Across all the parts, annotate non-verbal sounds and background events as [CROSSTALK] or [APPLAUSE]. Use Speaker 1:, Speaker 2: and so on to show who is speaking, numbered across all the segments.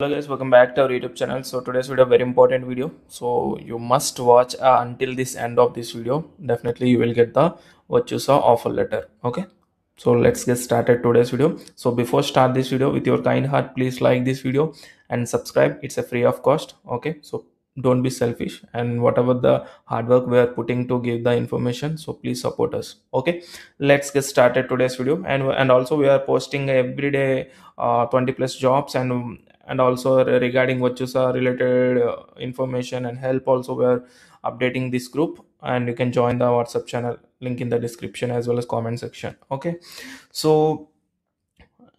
Speaker 1: hello guys welcome back to our youtube channel. So today's video very important video. So you must watch uh, until this end of this video. Definitely you will get the Virtusa offer letter. Okay? So let's get started today's video. So before start this video with your kind heart please like this video and subscribe. It's a free of cost. Okay? So don't be selfish. And whatever the hard work we are putting to give the information so please support us. Okay? Let's get started today's video. And and also we are posting every day uh, 20 plus jobs and and also regarding Virtusa related uh, information and help also we are updating this group. And you can join the whatsapp channel link in the description as well as comment section. Okay? So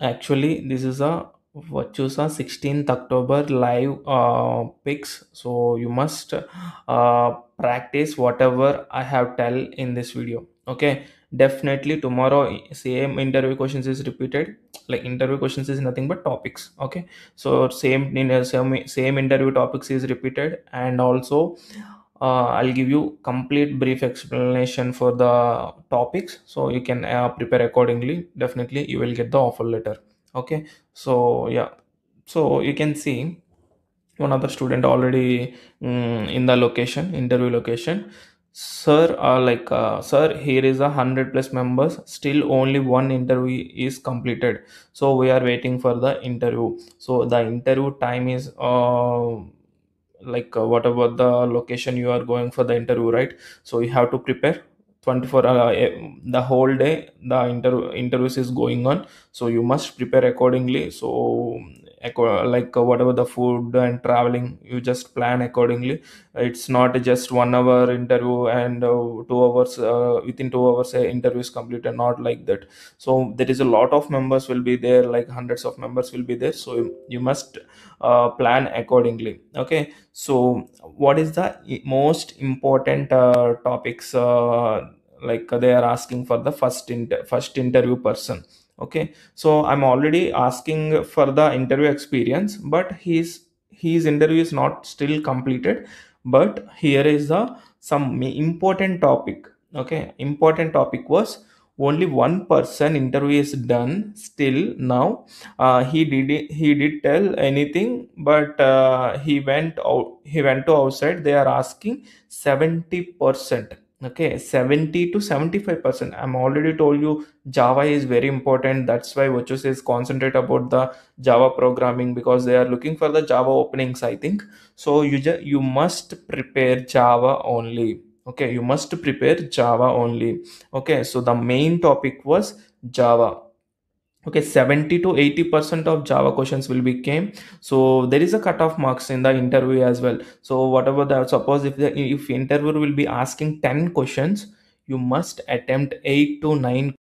Speaker 1: actually this is a Virtusa 16th October live uh, pics. So you must uh, practice whatever I have tell in this video. Okay definitely tomorrow same interview questions is repeated. Like interview questions is nothing but topics okay? So same in a same, same interview topics is repeated. And also uh, i'll give you complete brief explanation for the topics. So you can uh, prepare accordingly. Definitely you will get the offer letter okay? So yeah. So you can see one other student already mm, in the location interview location sir uh, like uh, sir here is a hundred plus members. Still only one interview is completed. So we are waiting for the interview. So the interview time is uh, like uh, whatever the location you are going for the interview right? So you have to prepare 24 uh, eh, the whole day the inter- interviews is going on. So you must prepare accordingly. So like uh, whatever the food and traveling you just plan accordingly. It's not just one hour interview and uh, two hours uh, within two hours uh, interview is completed not like that. So there is a lot of members will be there like hundreds of members will be there. So you, you must plan accordingly. Okay? So what is the most important topics like they are asking for the first inter- first interview person okay so i'm already asking for the interview experience but his his interview is not still completed. But here is the some important topic. Okay important topic was only one person interview is done still now. Uh, he did he did tell anything but uh, he went out he went to outside. They are asking 70% okay 70 to 75 percent. I'm already told you java is very important. That's why Virtusa concentrate about the java programming because they are looking for the java openings i think. So you just you must prepare java only. Okay you must prepare java only. Okay so the main topic was java okay 70 to 80 percent of java questions will be came. So there is a cutoff marks in the interview as well. So whatever the suppose if the if interviewer will be asking 10 questions you must attempt 8 to 9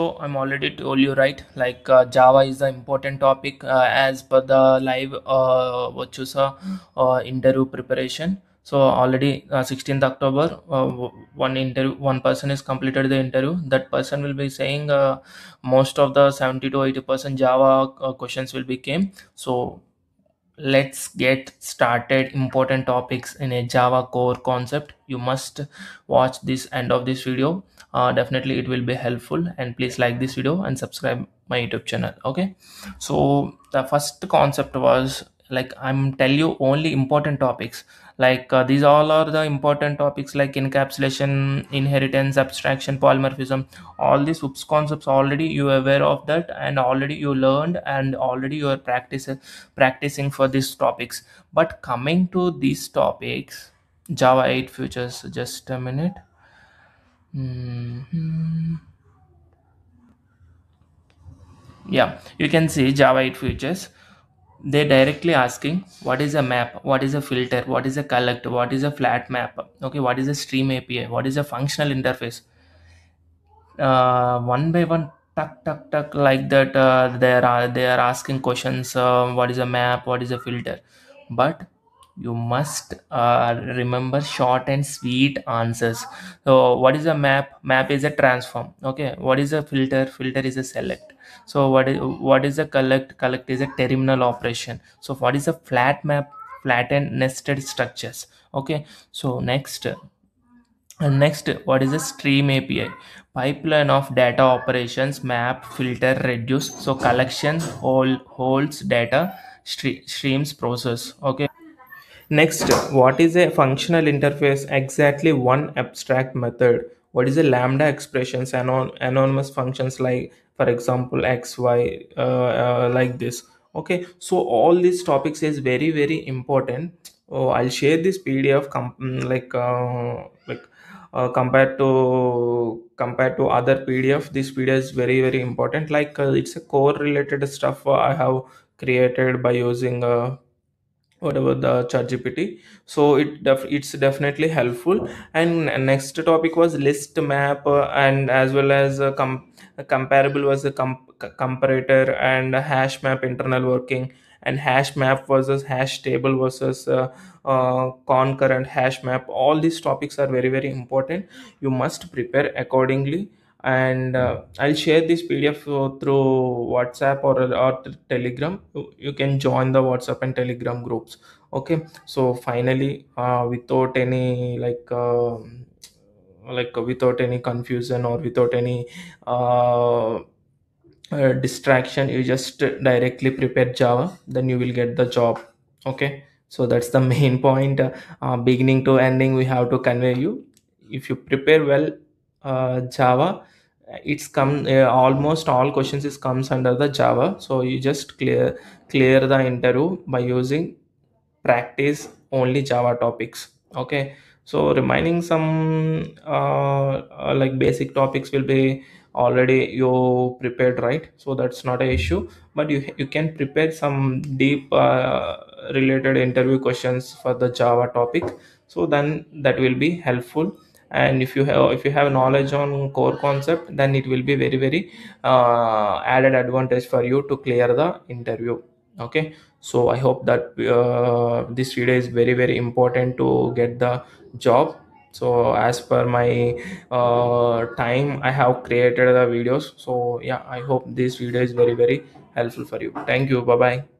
Speaker 1: so i'm already told you right? Like uh, java is the important topic uh, as per the live uh, Virtusa uh, interview preparation. So already uh, 16th october uh, one interview one person is completed the interview. That person will be saying uh, most of the 70 to 80 percent java uh, questions will be came. So let's get started. Important topics in a java core concept. You must watch this end of this video. Uh, definitely it will be helpful. And please like this video and subscribe my youtube channel. Okay? So the first concept was like i'm tell you only important topics. Like uh, these all are the important topics like encapsulation inheritance abstraction polymorphism. All these oops concepts already you are aware of that and already you learned and already you are practicing practicing for these topics. But coming to these topics java 8 futures just a minute. Mhm. yeah you can see java 8 futures they're directly asking what is a map what is a filter what is a collect what is a flat map okay what is a stream api what is a functional interface uh, one by one tuck tuck tuck like that uh, they are they are asking questions uh, what is a map what is a filter but you must uh, remember short and sweet answers so what is a map map is a transform okay what is a filter filter is a select so what is what is a collect collect is a terminal operation so what is a flat map flattened nested structures okay so next and next, what is a stream API? Pipeline of data operations, map, filter, reduce. So collection hold, holds data, stre- streams process. Okay. Next, what is a functional interface? Exactly one abstract method. What is a lambda expressions? Anon- anonymous functions like, for example, x, y, uh, uh, like this. Okay, so all these topics is very very important. Oh, I'll share this PDF mm, like uh, like uh, compared to compared to other PDF. This PDF is very very important. Like uh, it's a core related stuff I have created by using. Uh, whatever the chat gpt so it def- it's definitely helpful. And next topic was list map uh, and as well as a, com- comparable was a com- comparator and a hash map internal working. And hash map versus hash table versus uh, uh, concurrent hash map. All these topics are very very important. You must prepare accordingly and uh, i'll share this pdf uh, through whatsapp or, or telegram. You can join the whatsapp and telegram groups. Okay? So finally uh, without any like uh, like without any confusion or without any uh, uh, distraction you just directly prepare java then you will get the job. Okay? So that's the [LAUGHS] main point. Uh, beginning to ending we have to convey you. If you prepare well java it's come uh, almost all questions is comes under the java. So you just clear clear the interview by using practice only java topics. Okay. So remaining some uh, uh, like basic topics will be already you prepared right? So that's not a issue. But you you can prepare some deep uh, related interview questions for the java topic. So then that will be helpful and if you have if you have knowledge on core concept then it will be very very uh, added advantage for you to clear the interview. Okay? So i hope that uh, this video is very very important to get the job. So as per my uh, time i have created the videos. So yeah i hope this video is very very helpful for you. Thank you. Bye bye